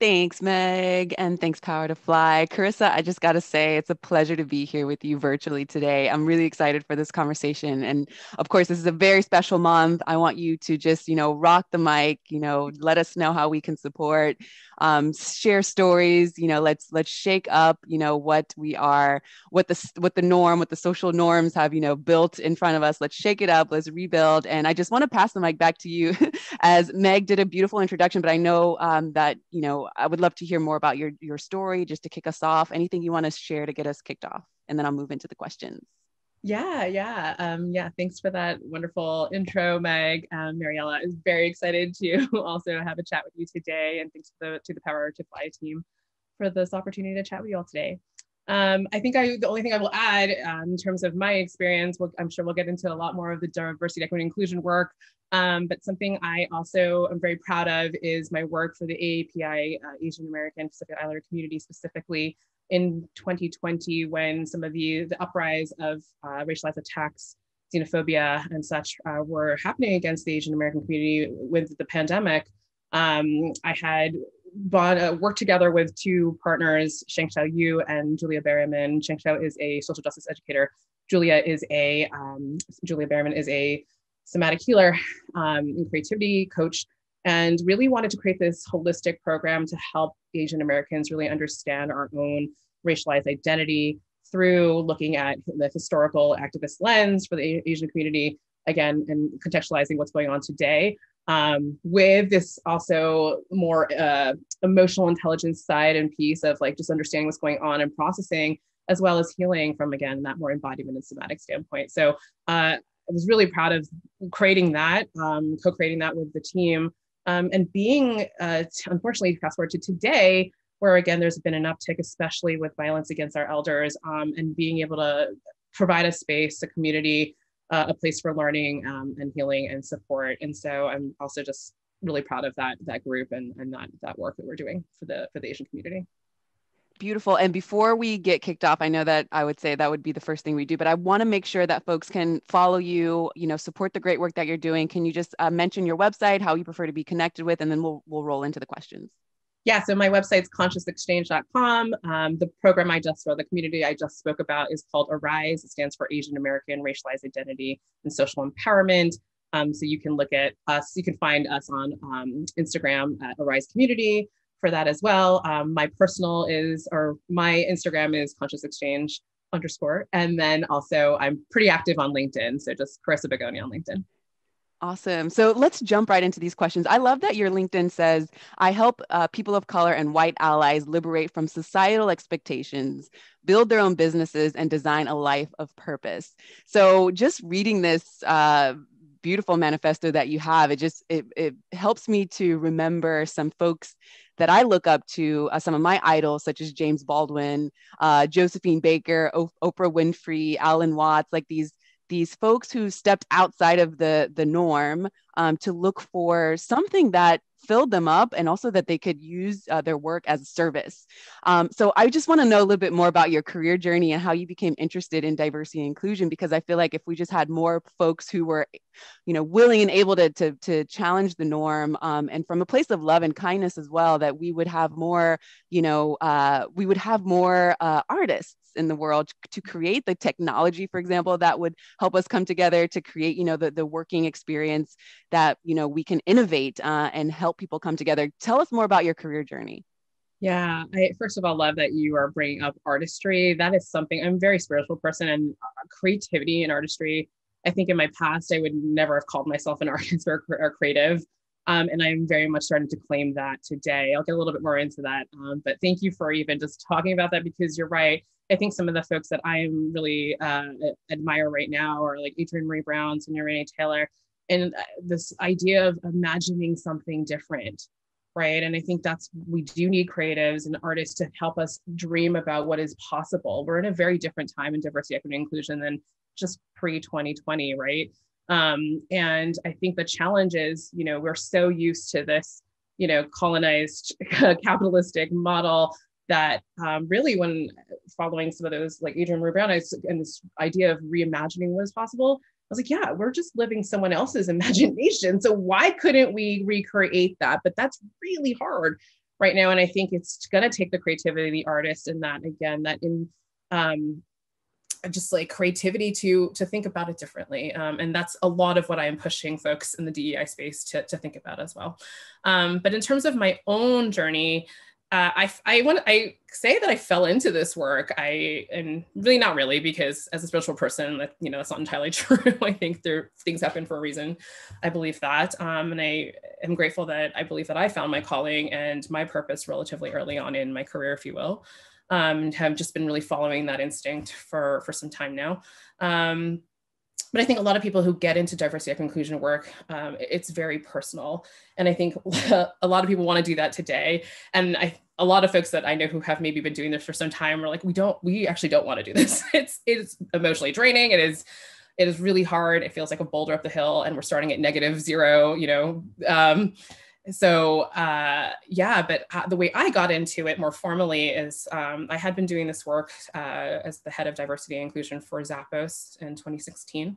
Thanks, Meg. And thanks, PowerToFly. Carissa, I just got to say, it's a pleasure to be here with you virtually today. I'm really excited for this conversation. And of course, this is a very special month. I want you to just, you know, rock the mic, you know, let us know how we can support, um, share stories, you know, let's, let's shake up, you know, what we are, what the, what the norm, what the social norms have, you know, built in front of us. Let's shake it up. Let's rebuild. And I just want to pass the mic back to you as Meg did a beautiful introduction, but I know um, that, you know, I would love to hear more about your your story just to kick us off. Anything you want to share to get us kicked off, and then I'll move into the questions. Yeah, yeah, um, yeah. Thanks for that wonderful intro, Meg. Um, Mariella is very excited to also have a chat with you today, and thanks to the to the PowerToFly team for this opportunity to chat with you all today. Um, I think I, the only thing I will add um, in terms of my experience, we'll, I'm sure we'll get into a lot more of the diversity, equity, inclusion work. Um, but something I also am very proud of is my work for the AAPI uh, Asian American Pacific Islander community, specifically in 2020 when some of the, the uprise of uh, racialized attacks, xenophobia, and such uh, were happening against the Asian American community with the pandemic. Um, I had bond, uh, worked together with two partners, Shengxiao Yu and Julia Berryman. Shengxiao is a social justice educator. Julia is a um, Julia Berryman is a somatic healer um, and creativity coach, and really wanted to create this holistic program to help Asian Americans really understand our own racialized identity through looking at the historical activist lens for the Asian community again and contextualizing what's going on today um, with this also more uh, emotional intelligence side and piece of like just understanding what's going on and processing as well as healing from again that more embodiment and somatic standpoint. So uh, i was really proud of creating that um, co-creating that with the team um, and being uh, unfortunately fast forward to today where again there's been an uptick especially with violence against our elders um, and being able to provide a space a community uh, a place for learning um, and healing and support. And so I'm also just really proud of that that group and, and that that work that we're doing for the for the Asian community. Beautiful. And before we get kicked off, I know that I would say that would be the first thing we do, but I want to make sure that folks can follow you, you know, support the great work that you're doing. Can you just uh, mention your website, how you prefer to be connected with, and then we'll we'll roll into the questions yeah, so my website's consciousxchange.com. Um, the program I just, or the community I just spoke about is called AARISE. It stands for Asian American Racialized Identity and Social Empowerment. Um, so you can look at us, you can find us on um, Instagram at AARISE Community for that as well. Um, my personal is, or my Instagram is ConsciousXchange underscore. And then also I'm pretty active on LinkedIn. So just Carissa Begonia on LinkedIn. Awesome. So let's jump right into these questions. I love that your LinkedIn says, I help uh, people of color and white allies liberate from societal expectations, build their own businesses, and design a life of purpose. So just reading this uh, beautiful manifesto that you have, it just, it, it helps me to remember some folks that I look up to, uh, some of my idols, such as James Baldwin, uh, Josephine Baker, o- Oprah Winfrey, Alan Watts, like these these folks who stepped outside of the the norm um, to look for something that filled them up and also that they could use uh, their work as a service. Um, so I just want to know a little bit more about your career journey and how you became interested in diversity and inclusion because I feel like if we just had more folks who were, you know, willing and able to to, to challenge the norm um, and from a place of love and kindness as well, that we would have more, you know, uh, we would have more uh, artists in the world to create the technology for example that would help us come together to create you know the, the working experience that you know we can innovate uh, and help people come together tell us more about your career journey yeah, I first of all love that you are bringing up artistry. That is something I'm a very spiritual person and uh, creativity and artistry. I think in my past I would never have called myself an artist or, or creative. Um, and I'm very much starting to claim that today. I'll get a little bit more into that. Um, but thank you for even just talking about that because you're right. I think some of the folks that I'm really uh, admire right now are like Adrienne Maree Brown, Sonya Renee Taylor, and uh, this idea of imagining something different, right? And I think that's we do need creatives and artists to help us dream about what is possible. We're in a very different time in diversity, equity, inclusion than just pre 2020, right? Um, and I think the challenge is, you know, we're so used to this, you know, colonized capitalistic model that um, really when following some of those like Maree Brown and this idea of reimagining what is possible, I was like, yeah, we're just living someone else's imagination. So why couldn't we recreate that? But that's really hard right now. And I think it's going to take the creativity of the artist and that again, that in um, just like creativity to to think about it differently um, and that's a lot of what i am pushing folks in the dei space to, to think about as well um, but in terms of my own journey uh, I, I want I say that I fell into this work. I and really not really because as a spiritual person, that you know that's not entirely true. I think there things happen for a reason. I believe that, um, and I am grateful that I believe that I found my calling and my purpose relatively early on in my career, if you will um, and have just been really following that instinct for, for some time now. Um, but I think a lot of people who get into diversity, and inclusion work, um, it's very personal. And I think a lot of people want to do that today. And I, a lot of folks that I know who have maybe been doing this for some time are like, we don't, we actually don't want to do this. It's, it's emotionally draining. It is, it is really hard. It feels like a boulder up the hill and we're starting at negative zero, you know, um, so uh, yeah but uh, the way i got into it more formally is um, i had been doing this work uh, as the head of diversity and inclusion for zappos in 2016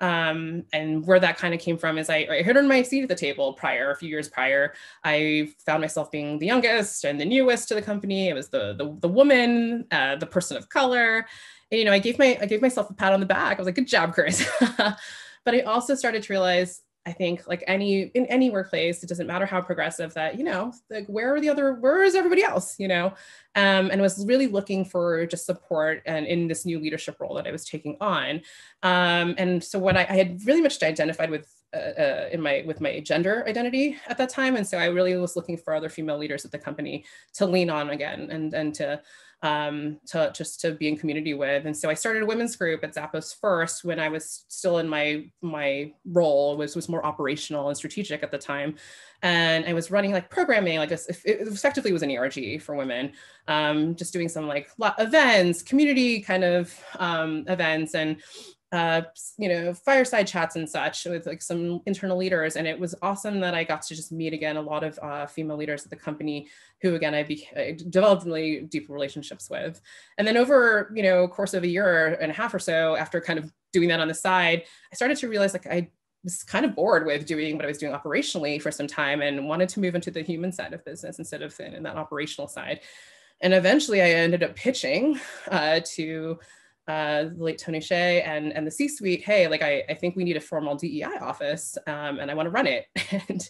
um, and where that kind of came from is I, I had earned my seat at the table prior, a few years prior. I found myself being the youngest and the newest to the company. It was the the, the woman, uh, the person of color. And, you know, I gave my I gave myself a pat on the back. I was like, "Good job, Chris." but I also started to realize I think like any in any workplace, it doesn't matter how progressive that, you know, like where are the other, where is everybody else, you know? Um, and was really looking for just support and in this new leadership role that I was taking on. Um, and so what I, I, had really much identified with uh, uh, in my with my gender identity at that time, and so I really was looking for other female leaders at the company to lean on again and and to um, to just to be in community with. And so I started a women's group at Zappos first when I was still in my my role was was more operational and strategic at the time, and I was running like programming like a, it effectively was an ERG for women, um, just doing some like events, community kind of um, events, and uh, you know, fireside chats and such with like some internal leaders. And it was awesome that I got to just meet again a lot of uh, female leaders at the company who, again, I, be- I developed really deep relationships with. And then over, you know, course of a year and a half or so after kind of doing that on the side, I started to realize like I was kind of bored with doing what I was doing operationally for some time and wanted to move into the human side of business instead of in that operational side. And eventually I ended up pitching uh, to uh, the late Tony Hsieh and, and the C-suite, hey, like I, I think we need a formal DEI office um, and I want to run it. and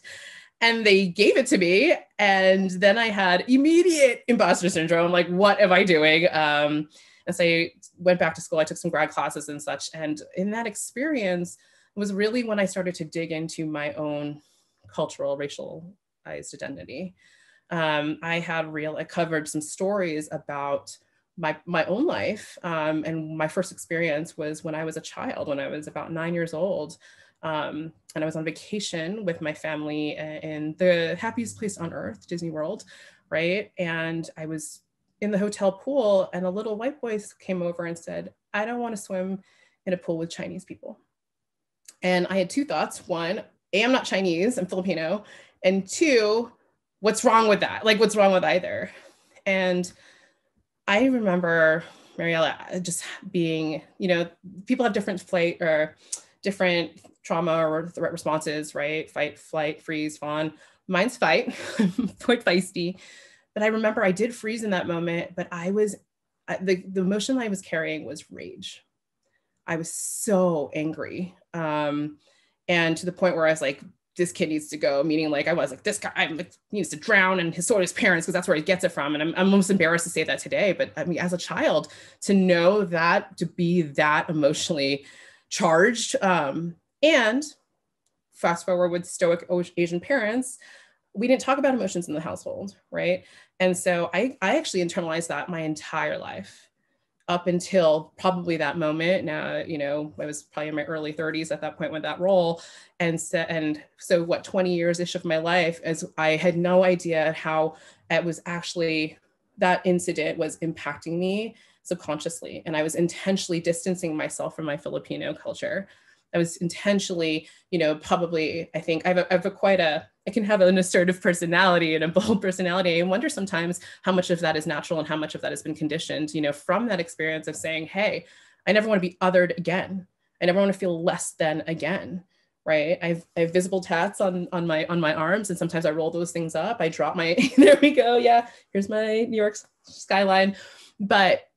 and they gave it to me. And then I had immediate imposter syndrome, like, what am I doing? Um, and so I went back to school, I took some grad classes and such. And in that experience was really when I started to dig into my own cultural, racialized identity. Um, I had real, I covered some stories about my my own life um, and my first experience was when i was a child when i was about nine years old um, and i was on vacation with my family in the happiest place on earth disney world right? And i was in the hotel pool and a little white boy came over and said i don't want to swim in a pool with chinese people. And i had two thoughts. One a i'm not chinese i'm filipino and two what's wrong with that? Like what's wrong with either? And I remember Mariella just being, you know, people have different flight or different trauma or threat responses, right? Fight, flight, freeze, fawn. Mine's fight, quite feisty. But I remember I did freeze in that moment, but I was, the, the emotion I was carrying was rage. I was so angry. Um, and to the point where I was like this kid needs to go, meaning like I was like, this guy I'm like, needs to drown and his sort of his parents, because that's where he gets it from. And I'm, I'm almost embarrassed to say that today. But I mean, as a child, to know that, to be that emotionally charged. Um, and fast forward with stoic Asian parents, we didn't talk about emotions in the household, right? And so I, I actually internalized that my entire life up until probably that moment. Now, you know, I was probably in my early 30s at that point with that role. And so, and so what, 20 years ish of my life as I had no idea how it was actually that incident was impacting me subconsciously. And I was intentionally distancing myself from my Filipino culture. I was intentionally, you know, probably, I think I have, a, I have a quite a, I can have an assertive personality and a bold personality. I wonder sometimes how much of that is natural and how much of that has been conditioned, you know, from that experience of saying, hey, I never want to be othered again. I never want to feel less than again. right? I've, I have visible tats on on my on my arms, and sometimes I roll those things up. I drop my there we go. Yeah, here's my New York skyline. But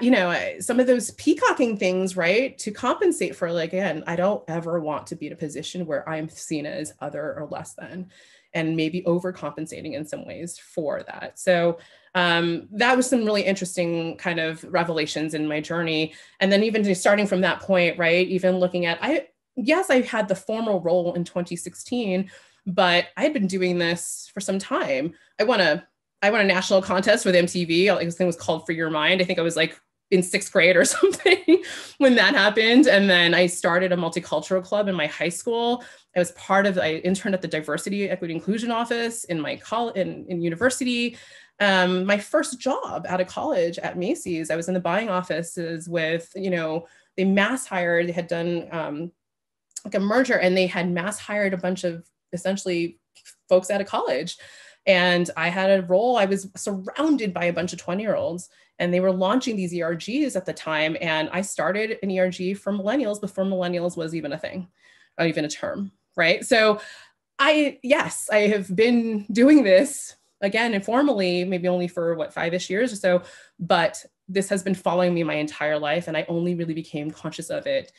you know, some of those peacocking things, right? To compensate for, like, again, I don't ever want to be in a position where I'm seen as other or less than, and maybe overcompensating in some ways for that. So um, that was some really interesting kind of revelations in my journey. And then even starting from that point, right? Even looking at, I yes, I had the formal role in 2016, but I had been doing this for some time. I want a I won a national contest with MTV. This thing was called For Your Mind. I think I was like in sixth grade or something when that happened. And then I started a multicultural club in my high school. I was part of, I interned at the diversity, equity, inclusion office in my college, in, in university. Um, my first job out of college at Macy's, I was in the buying offices with, you know, they mass hired, they had done um, like a merger and they had mass hired a bunch of essentially folks out of college. And I had a role, I was surrounded by a bunch of 20 year olds and they were launching these ERGs at the time. And I started an ERG for millennials before millennials was even a thing, or even a term, right? So I, yes, I have been doing this again informally, maybe only for what, five ish years or so, but this has been following me my entire life. And I only really became conscious of it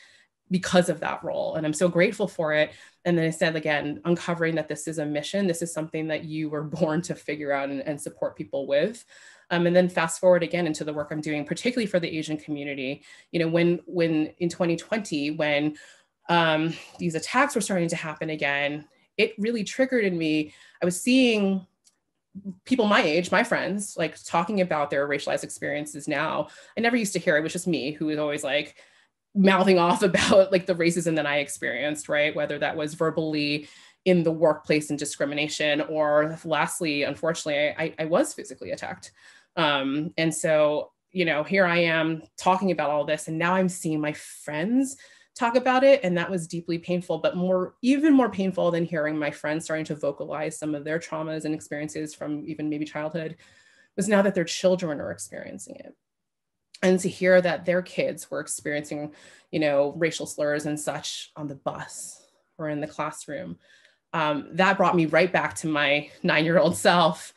because of that role. And I'm so grateful for it. And then I said again, uncovering that this is a mission, this is something that you were born to figure out and, and support people with. Um, and then fast forward again into the work I'm doing, particularly for the Asian community. You know, when when in 2020, when um, these attacks were starting to happen again, it really triggered in me. I was seeing people my age, my friends, like talking about their racialized experiences now. I never used to hear it. It was just me who was always like, mouthing off about like the racism that I experienced, right? Whether that was verbally in the workplace and discrimination, or lastly, unfortunately, I, I was physically attacked. Um, and so, you know, here I am talking about all this, and now I'm seeing my friends talk about it, and that was deeply painful. But more, even more painful than hearing my friends starting to vocalize some of their traumas and experiences from even maybe childhood was now that their children are experiencing it and to hear that their kids were experiencing you know racial slurs and such on the bus or in the classroom um, that brought me right back to my nine year old self.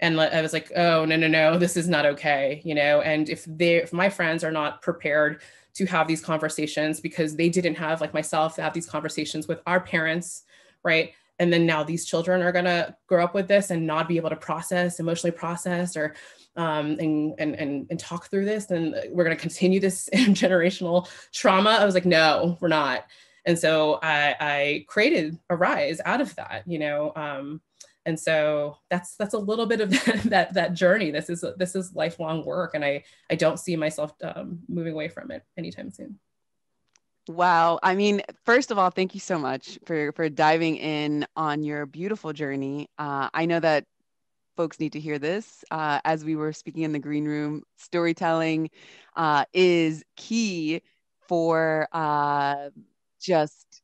And i was like oh no no no this is not okay you know? And if they if my friends are not prepared to have these conversations because they didn't have like myself to have these conversations with our parents right and then now these children are going to grow up with this and not be able to process emotionally process or um, and, and, and, and talk through this and we're going to continue this generational trauma. I was like, no, we're not. And so I, I created AARISE out of that, you know, um, and so that's that's a little bit of that that journey. This is this is lifelong work, and I I don't see myself um, moving away from it anytime soon. Wow. I mean, first of all, thank you so much for for diving in on your beautiful journey. Uh, I know that folks need to hear this. Uh, as we were speaking in the green room, storytelling uh, is key for uh, just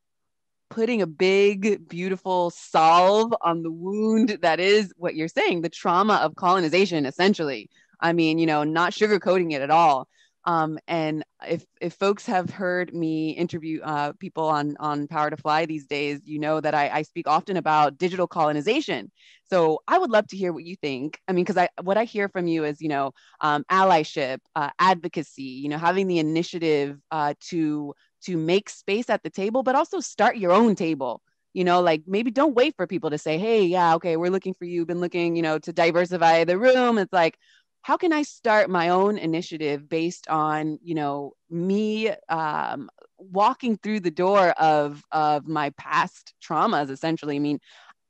putting a big, beautiful solve on the wound that is what you're saying the trauma of colonization, essentially. I mean, you know, not sugarcoating it at all. Um, and if if folks have heard me interview uh, people on on PowerToFly these days, you know that I, I speak often about digital colonization. So I would love to hear what you think. I mean, because I what I hear from you is you know um, allyship, uh, advocacy, you know, having the initiative uh, to to make space at the table, but also start your own table you know like maybe don't wait for people to say hey yeah okay we're looking for you been looking you know to diversify the room it's like how can I start my own initiative based on, you know, me um, walking through the door of of my past traumas? Essentially, I mean,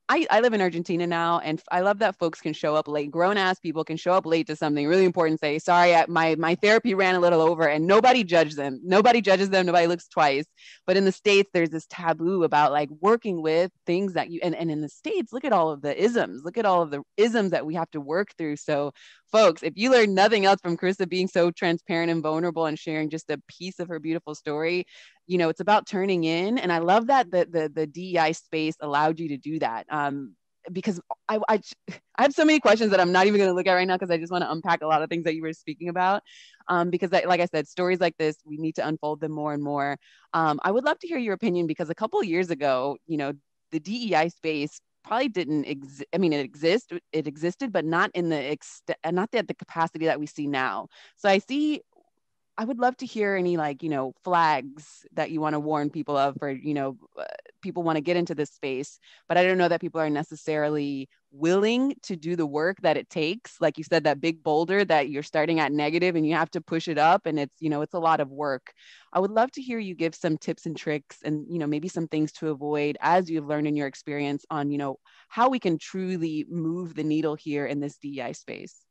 I, I live in Argentina now, and I love that folks can show up late. Grown ass people can show up late to something really important. Say, sorry, I, my my therapy ran a little over, and nobody judges them. Nobody judges them. Nobody looks twice. But in the states, there's this taboo about like working with things that you and and in the states, look at all of the isms. Look at all of the isms that we have to work through. So, folks, if you learn nothing else from Krista being so transparent and vulnerable and sharing just a piece of her beautiful story, you know it's about turning in and i love that the the, the dei space allowed you to do that um, because I, I, I have so many questions that I'm not even going to look at right now because I just want to unpack a lot of things that you were speaking about. Um, because I, like I said, stories like this, we need to unfold them more and more. Um, I would love to hear your opinion because a couple years ago, you know, the DEI space probably didn't exist. I mean, it exists, it existed, but not in the extent, not at the capacity that we see now. So I see I would love to hear any like, you know, flags that you want to warn people of for, you know, uh, people want to get into this space, but I don't know that people are necessarily willing to do the work that it takes. Like you said, that big boulder that you're starting at negative and you have to push it up and it's, you know, it's a lot of work. I would love to hear you give some tips and tricks and, you know, maybe some things to avoid as you've learned in your experience on, you know, how we can truly move the needle here in this DEI space.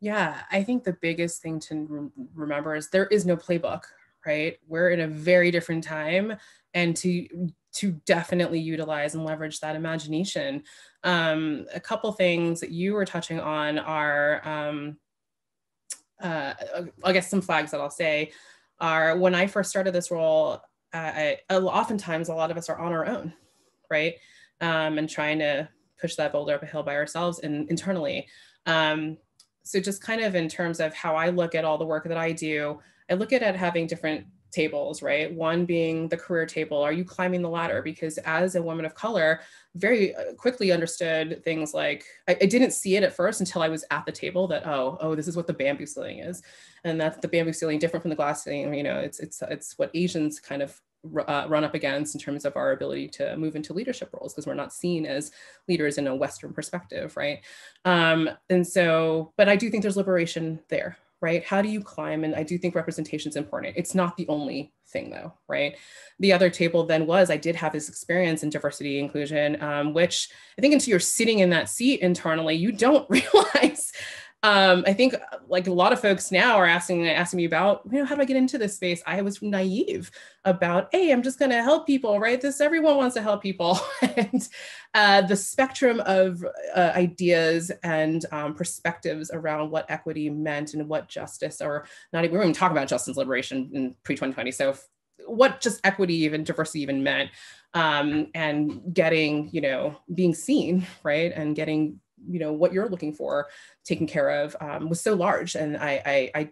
Yeah, I think the biggest thing to re- remember is there is no playbook, right? We're in a very different time and to to definitely utilize and leverage that imagination. Um, a couple things that you were touching on are um, uh, I guess some flags that I'll say are when I first started this role, I, oftentimes a lot of us are on our own, right? Um, and trying to push that boulder up a hill by ourselves and internally. Um, so just kind of in terms of how I look at all the work that I do, I look at it having different tables, right? One being the career table. Are you climbing the ladder? Because as a woman of color, very uh, quickly understood things like I, I, didn't see it at first until I was at the table that oh oh this is what the bamboo ceiling is, and that's the bamboo ceiling different from the glass ceiling. You know, it's it's it's what Asians kind of uh, run up against in terms of our ability to move into leadership roles because we're not seen as leaders in a Western perspective, right? Um, and so, but I do think there's liberation there, right? How do you climb? And I do think representation is important. It's not the only thing though, right? The other table then was I did have this experience in diversity inclusion, um, which I think until you're sitting in that seat internally, you don't realize um, I think uh, like a lot of folks now are asking asking me about, you know, how do I get into this space? I was naive about, hey, I'm just going to help people, right? This everyone wants to help people, and uh, the spectrum of uh, ideas and um, perspectives around what equity meant and what justice, or not even we are even talk about justice liberation in pre 2020. So what just equity even diversity even meant um, and getting you know being seen right and getting you know what you're looking for taken care of um, was so large. And I, I, I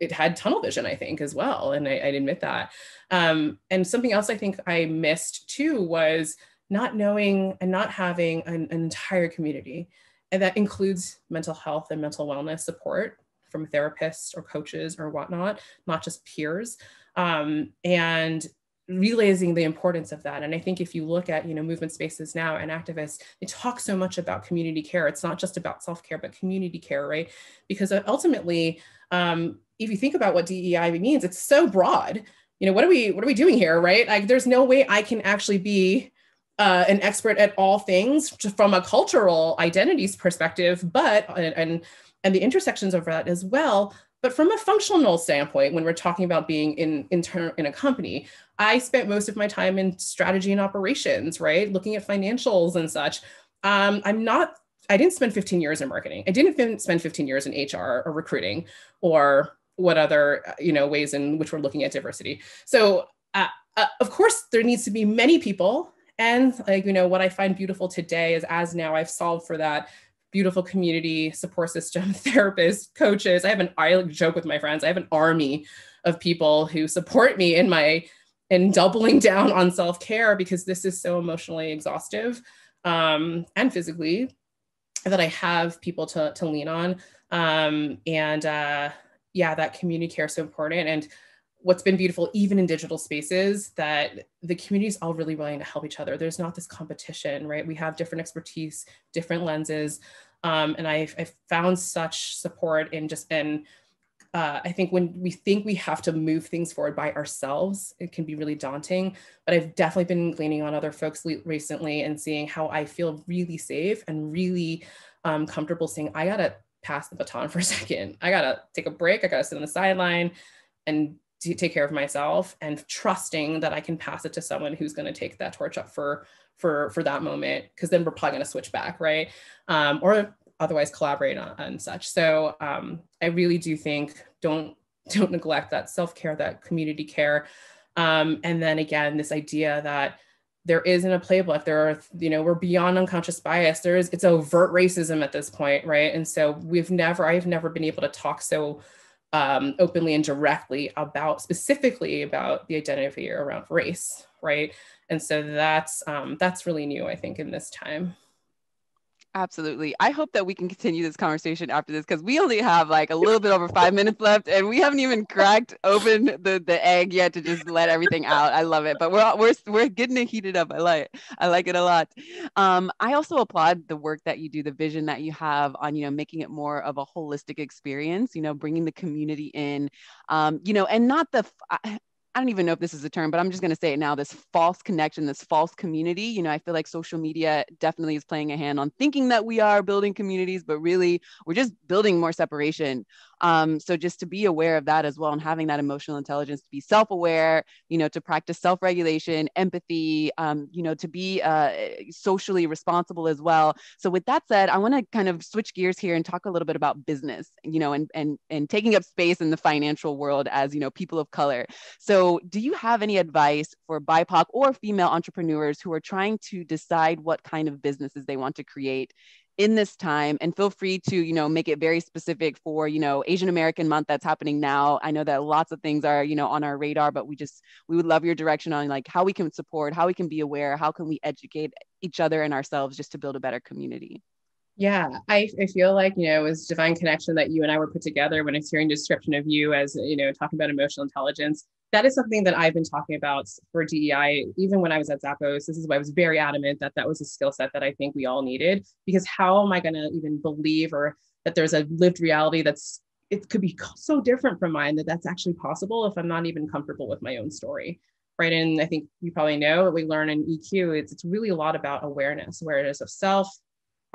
it had tunnel vision i think as well. And I, would admit that. Um, and something else i think i missed too was not knowing and not having an, an entire community. And that includes mental health and mental wellness support from therapists or coaches or whatnot not just peers. Um, and realizing the importance of that. And i think if you look at you know movement spaces now and activists they talk so much about community care. It's not just about self-care but community care right? Because ultimately um, if you think about what dei means it's so broad. You know what are we what are we doing here right? Like there's no way i can actually be uh, an expert at all things from a cultural identities perspective but and, and and the intersections of that as well but from a functional standpoint, when we're talking about being in in, in a company, I spent most of my time in strategy and operations, right, looking at financials and such. Um, I'm not. I didn't spend 15 years in marketing. I didn't spend 15 years in HR or recruiting or what other you know ways in which we're looking at diversity. So uh, uh, of course there needs to be many people and like you know what i find beautiful today is as now i've solved for that beautiful community support system, therapists, coaches. I have an I joke with my friends. I have an army of people who support me in my in doubling down on self care because this is so emotionally exhaustive um, and physically that I have people to to lean on. Um, and uh, yeah, that community care is so important. And what's been beautiful, even in digital spaces, that the community is all really willing to help each other. There's not this competition, right? We have different expertise, different lenses. Um, and I've, I've, found such support in just in uh, I think when we think we have to move things forward by ourselves, it can be really daunting. But I've definitely been leaning on other folks le- recently and seeing how I feel really safe and really um, comfortable saying, I gotta pass the baton for a second. I gotta take a break. I gotta sit on the sideline and take care of myself and trusting that I can pass it to someone who's going to take that torch up for for for that moment because then we're probably going to switch back right? Um, or otherwise collaborate on, on such. So um, i really do think don't don't neglect that self-care that community care. Um, and then again this idea that there isn't a playbook. There are you know we're beyond unconscious bias. There is it's overt racism at this point right? And so we've never i've never been able to talk so um, openly and directly about specifically about the identity around race right? And so that's um, that's really new i think in this time Absolutely. I hope that we can continue this conversation after this because we only have like a little bit over five minutes left and we haven't even cracked open the, the egg yet to just let everything out. I love it, but we're, we're, we're getting it heated up. I like it. I like it a lot. Um, I also applaud the work that you do, the vision that you have on, you know, making it more of a holistic experience, you know, bringing the community in, um, you know, and not the, I don't even know if this is a term, but I'm just going to say it now this false connection, this false community. You know, I feel like social media definitely is playing a hand on thinking that we are building communities, but really we're just building more separation. Um, so just to be aware of that as well and having that emotional intelligence to be self-aware, you know, to practice self-regulation, empathy, um, you know, to be uh, socially responsible as well. So with that said, I want to kind of switch gears here and talk a little bit about business, you know, and and and taking up space in the financial world as you know people of color. So do you have any advice for BIPOC or female entrepreneurs who are trying to decide what kind of businesses they want to create in this time? And feel free to you know make it very specific for you know asian american month that's happening now. I know that lots of things are you know on our radar but we just we would love your direction on like how we can support how we can be aware how can we educate each other and ourselves just to build a better community? Yeah, I, I feel like, you know, it was divine connection that you and I were put together when I was hearing description of you as, you know, talking about emotional intelligence. That is something that I've been talking about for DEI, even when I was at Zappos. This is why I was very adamant that that was a skill set that I think we all needed, because how am I going to even believe or that there's a lived reality that's, it could be so different from mine that that's actually possible if I'm not even comfortable with my own story right and i think you probably know what we learn in eq it's, it's really a lot about awareness awareness of self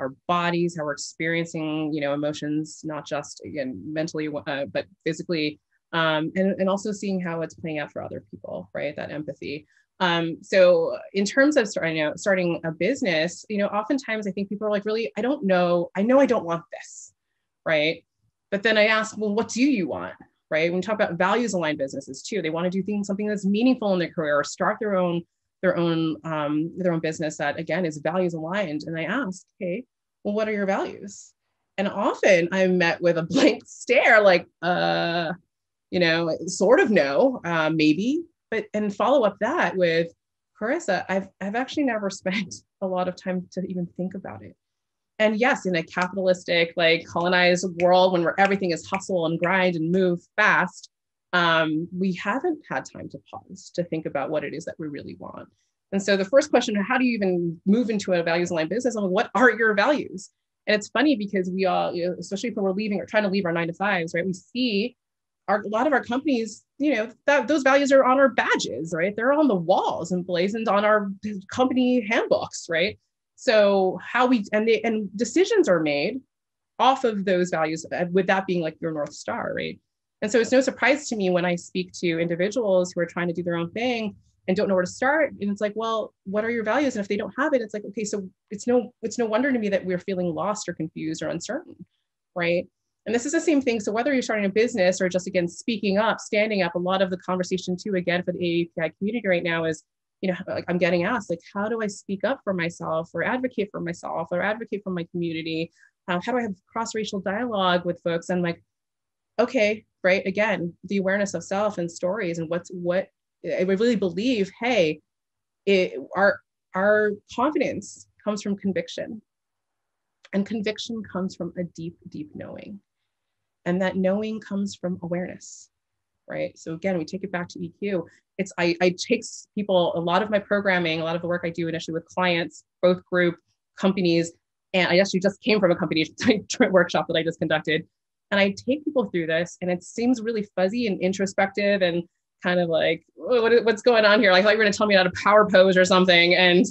our bodies, how we're experiencing, you know, emotions, not just again mentally, uh, but physically, um, and and also seeing how it's playing out for other people, right? That empathy. Um, so in terms of starting you know, starting a business, you know, oftentimes I think people are like, really, I don't know, I know I don't want this, right? But then I ask, well, what do you want? Right. When we talk about values aligned businesses too, they want to do things something that's meaningful in their career or start their own their own um, their own business that again is values aligned and i ask okay well what are your values and often i'm met with a blank stare like uh you know sort of know, uh, maybe but and follow up that with carissa i've i've actually never spent a lot of time to even think about it and yes in a capitalistic like colonized world when where everything is hustle and grind and move fast um, we haven't had time to pause to think about what it is that we really want. And so the first question, how do you even move into a values aligned business? I'm like, what are your values? And it's funny because we all, you know, especially if we're leaving or trying to leave our nine to fives, right? We see our, a lot of our companies, you know, that those values are on our badges, right? They're on the walls and blazoned on our company handbooks, right? So how we and they and decisions are made off of those values, uh, with that being like your north star, right? And so it's no surprise to me when I speak to individuals who are trying to do their own thing and don't know where to start. And it's like, well, what are your values? And if they don't have it, it's like, okay, so it's no, it's no wonder to me that we're feeling lost or confused or uncertain, right? And this is the same thing. So whether you're starting a business or just again speaking up, standing up, a lot of the conversation too, again, for the AAPI community right now is, you know, like I'm getting asked, like, how do I speak up for myself or advocate for myself or advocate for my community? Um, how do I have cross-racial dialogue with folks? And like, okay, right? Again, the awareness of self and stories and what's what I really believe, hey, it, our our confidence comes from conviction. And conviction comes from a deep, deep knowing. And that knowing comes from awareness, right? So again, we take it back to EQ. It's I, I take people a lot of my programming, a lot of the work I do initially with clients, both group companies, and I actually just came from a company workshop that I just conducted and I take people through this, and it seems really fuzzy and introspective and kind of like, what, what's going on here? Like, like you're going to tell me how to power pose or something, and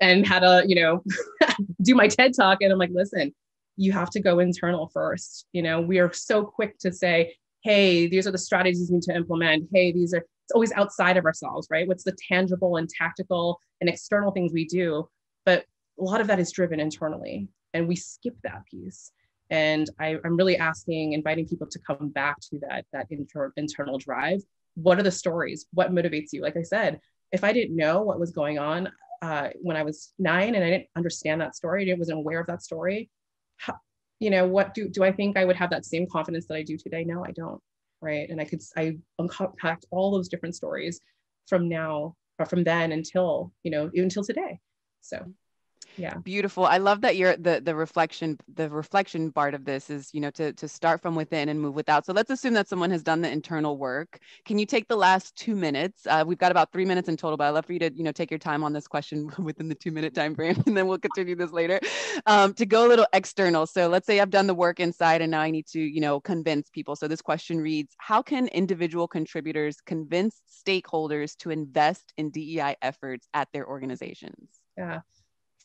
and how to, you know, do my TED talk. And I'm like, listen, you have to go internal first. You know, we are so quick to say, hey, these are the strategies we need to implement. Hey, these are it's always outside of ourselves, right? What's the tangible and tactical and external things we do? But a lot of that is driven internally, and we skip that piece and I, am really asking inviting people to come back to that that inter, internal drive what are the stories what motivates you like i said if i didn't know what was going on uh, when I was nine and I didn't understand that story, I wasn't aware of that story. How, you know, what do, do I think I would have that same confidence that I do today? No, I don't. Right. And I could, I unpacked all those different stories from now or from then until, you know, until today. So yeah. Beautiful. I love that you're the the reflection the reflection part of this is you know to to start from within and move without. So let's assume that someone has done the internal work. Can you take the last two minutes? Uh, we've got about three minutes in total but i'd love for you to you know take your time on this question within the two minute time frame and then we'll continue this later. Um, to go a little external. So let's say i've done the work inside and now i need to you know convince people. So this question reads how can individual contributors convince stakeholders to invest in dei efforts at their organizations? Yeah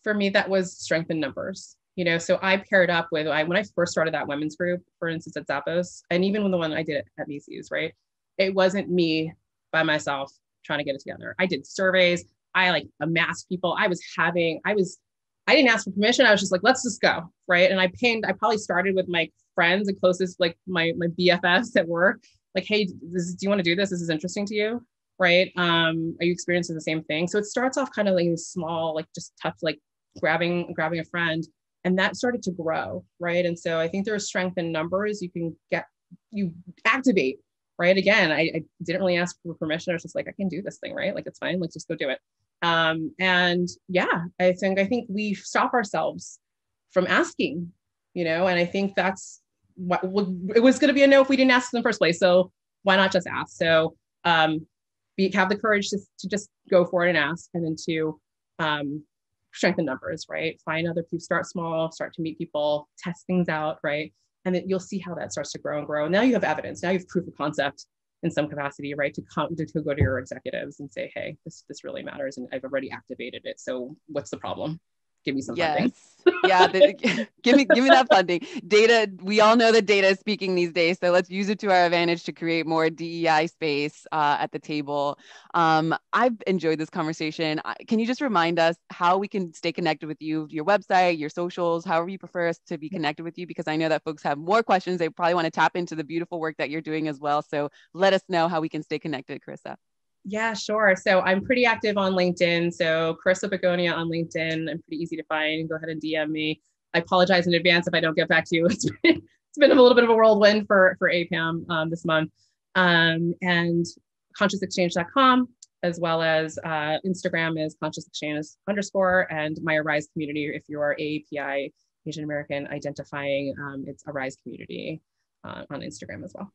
for me, that was strength in numbers. You know, so I paired up with I when I first started that women's group, for instance, at Zappos, and even when the one I did at Macy's, right? It wasn't me by myself trying to get it together. I did surveys. I like amassed people. I was having, I was, I didn't ask for permission. I was just like, let's just go. Right. And I pinned, I probably started with my friends and closest, like my my BFFs at work. Like, hey, this, do you want to do this? This is interesting to you right? Um, are you experiencing the same thing? So it starts off kind of like small, like just tough, like grabbing grabbing a friend and that started to grow right? And so i think there's strength in numbers. You can get you activate right? Again I, I, didn't really ask for permission. I was just like i can do this thing right? Like it's fine. Let's just go do it. Um, and yeah i think i think we stop ourselves from asking you know? And i think that's what it was going to be a no if we didn't ask in the first place. So why not just ask? So um, be, have the courage to, to just go for it and ask and then to um, strengthen numbers, right? Find other people, start small, start to meet people, test things out, right? And then you'll see how that starts to grow and grow. Now you have evidence. Now you have proof of concept in some capacity, right? To come to, to go to your executives and say, hey, this this really matters, and I've already activated it. So what's the problem? Give me some yes. funding. yeah, the, give me give me that funding. Data, we all know that data is speaking these days, so let's use it to our advantage to create more DEI space uh, at the table. Um, I've enjoyed this conversation. Can you just remind us how we can stay connected with you, your website, your socials, however you prefer us to be connected with you? Because I know that folks have more questions. They probably want to tap into the beautiful work that you're doing as well. So let us know how we can stay connected, Carissa. Yeah, sure. So I'm pretty active on LinkedIn. So Carissa Begonia on LinkedIn. I'm pretty easy to find. Go ahead and DM me. I apologize in advance if I don't get back to you. It's been, it's been a little bit of a whirlwind for, for APAM um, this month. Um, and consciousxchange.com, as well as uh, Instagram is consciousexchange underscore, and my AARISE community, if you are AAPI Asian American identifying, um, it's AARISE community uh, on Instagram as well.